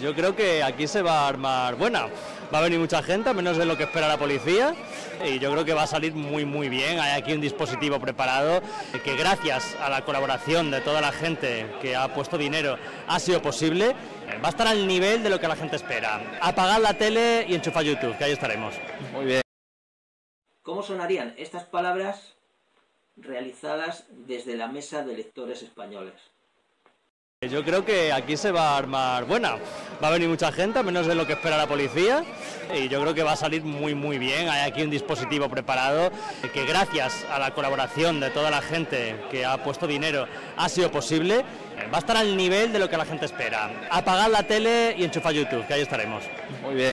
Yo creo que aquí se va a armar buena. Va a venir mucha gente, menos de lo que espera la policía, y yo creo que va a salir muy muy bien. Hay aquí un dispositivo preparado que gracias a la colaboración de toda la gente que ha puesto dinero ha sido posible. Va a estar al nivel de lo que la gente espera. Apagar la tele y enchufar YouTube, que ahí estaremos. Muy bien. ¿Cómo sonarían estas palabras realizadas desde la mesa de lectores españoles? Yo creo que aquí se va a armar buena. Va a venir mucha gente, menos de lo que espera la policía, y yo creo que va a salir muy muy bien. Hay aquí un dispositivo preparado que gracias a la colaboración de toda la gente que ha puesto dinero ha sido posible. Va a estar al nivel de lo que la gente espera. Apagar la tele y enchufar YouTube, que ahí estaremos. Muy bien.